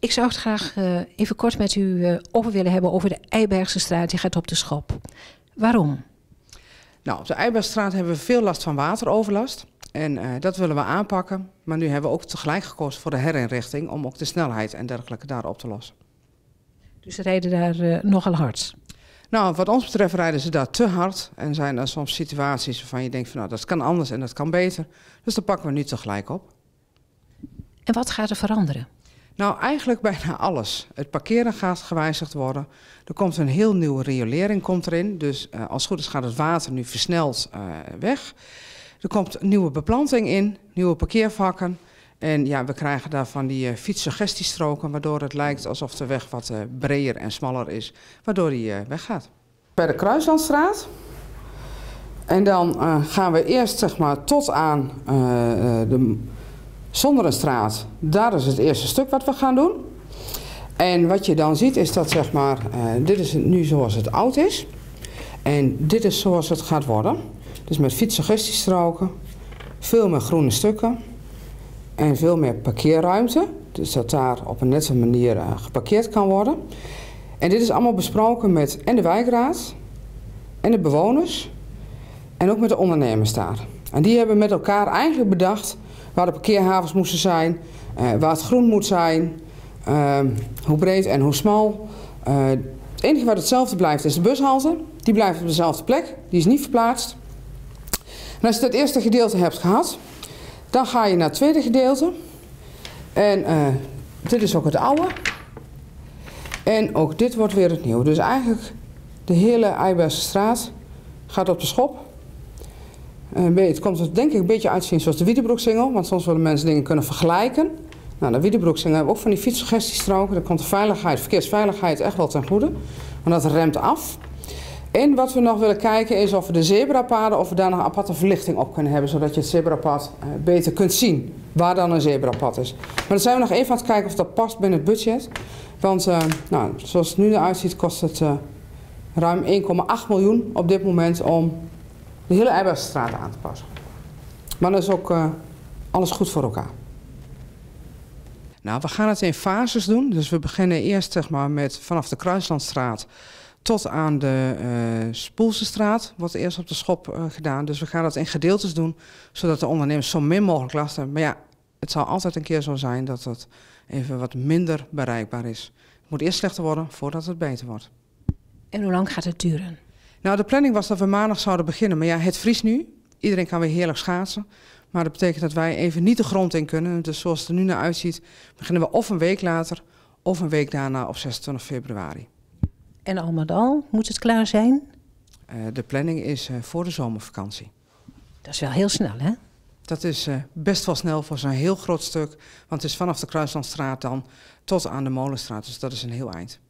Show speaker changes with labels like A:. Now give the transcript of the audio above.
A: Ik zou het graag uh, even kort met u uh, over willen hebben over de Eibergse straat. Die gaat op de schop. Waarom?
B: Nou, op de Eibergstraat hebben we veel last van wateroverlast. En uh, dat willen we aanpakken. Maar nu hebben we ook tegelijk gekozen voor de herinrichting om ook de snelheid en dergelijke daar op te lossen.
A: Dus ze rijden daar nogal hard?
B: Nou, wat ons betreft rijden ze daar te hard. En zijn er soms situaties waarvan je denkt van nou, dat kan anders en dat kan beter. Dus dat pakken we nu tegelijk op.
A: En wat gaat er veranderen?
B: Nou, eigenlijk bijna alles. Het parkeren gaat gewijzigd worden. Er komt een heel nieuwe riolering komt erin. Dus uh, als goed is gaat het water nu versneld uh, weg. Er komt nieuwe beplanting in, nieuwe parkeervakken. En ja, we krijgen daar van die uh, fietssuggestiestroken, waardoor het lijkt alsof de weg wat breder en smaller is, waardoor die weggaat. Bij de Kruislandstraat. En dan gaan we eerst zeg maar tot aan de zonder een straat, daar is het eerste stuk wat we gaan doen. En wat je dan ziet is dat zeg maar, uh, dit is nu zoals het oud is. En dit is zoals het gaat worden. Dus met fietssuggestiestroken, veel meer groene stukken en veel meer parkeerruimte. Dus dat daar op een nette manier uh, geparkeerd kan worden. En dit is allemaal besproken met en de wijkraad en de bewoners en ook met de ondernemers daar. En die hebben met elkaar eigenlijk bedacht waar de parkeerhavens moesten zijn, uh, waar het groen moet zijn, uh, hoe breed en hoe smal. Uh, het enige wat hetzelfde blijft is de bushalte. Die blijft op dezelfde plek, die is niet verplaatst. En als je dat eerste gedeelte hebt gehad, dan ga je naar het tweede gedeelte. En dit is ook het oude. En ook dit wordt weer het nieuwe. Dus eigenlijk de hele Eibergse straat gaat op de schop. Uh, het komt denk ik een beetje uitzien zoals de Wiedenbroeksingel, want soms willen mensen dingen kunnen vergelijken. Nou, de Wiedenbroeksingel hebben we ook van die fietssuggestiestroken. Daar komt de veiligheid, verkeersveiligheid echt wel ten goede, want dat remt af. En wat we nog willen kijken is of we de zebrapaden, of we daar nog aparte verlichting op kunnen hebben, zodat je het zebrapad uh, beter kunt zien waar dan een zebrapad is. Maar dan zijn we nog even aan het kijken of dat past binnen het budget. Want uh, nou, zoals het nu eruit ziet kost het ruim 1,8 miljoen op dit moment om de hele Eibergstraat aan te passen. Maar dan is ook uh, alles goed voor elkaar. Nou, we gaan het in fases doen. Dus we beginnen eerst zeg maar, met vanaf de Kruislandstraat tot aan de uh, Spoelsestraat. Wordt eerst op de schop uh, gedaan. Dus we gaan dat in gedeeltes doen, zodat de ondernemers zo min mogelijk last hebben. Maar ja, het zal altijd een keer zo zijn dat het even wat minder bereikbaar is. Het moet eerst slechter worden voordat het beter wordt.
A: En hoe lang gaat het duren?
B: Nou, de planning was dat we maandag zouden beginnen. Maar ja, het vriest nu. Iedereen kan weer heerlijk schaatsen. Maar dat betekent dat wij even niet de grond in kunnen. Dus zoals het er nu naar uitziet, beginnen we of een week later of een week daarna op 26 februari.
A: En al met al, moet het klaar zijn?
B: Uh, de planning is uh, voor de zomervakantie.
A: Dat is wel heel snel, hè?
B: Dat is uh, best wel snel voor zo'n heel groot stuk. Want het is vanaf de Kruislandstraat dan tot aan de Molenstraat. Dus dat is een heel eind.